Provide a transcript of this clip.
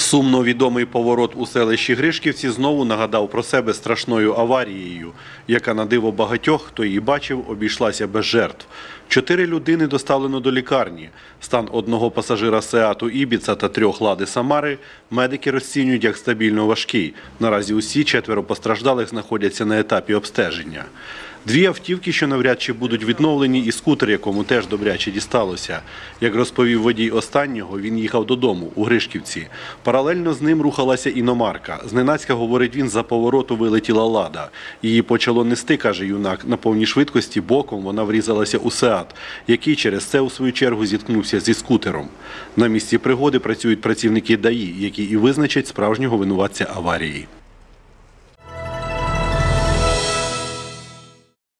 Сумно відомий поворот у селищі Гришківці знову нагадав про себе страшною аварією, яка на диво багатьох, хто її бачив, обійшлася без жертв. Чотири людини доставлено до лікарні. Стан одного пасажира Сеату Ібіца та трьох Лади Самари медики розцінюють як стабільно важкий. Наразі усі четверо постраждалих знаходяться на етапі обстеження. Дві автівки, що навряд чи будуть відновлені, і скутер, якому теж добряче дісталося. Як розповів водій останнього, він їхав додому у Гришківці. Паралельно з ним рухалася іномарка. Зненацька, говорить він, за повороту вилетіла лада. Її почало нести, каже юнак. На повній швидкості боком вона врізалася у Сеат, який через це у свою чергу зіткнувся зі скутером. На місці пригоди працюють працівники ДАІ, які і визначать справжнього винуватця аварії.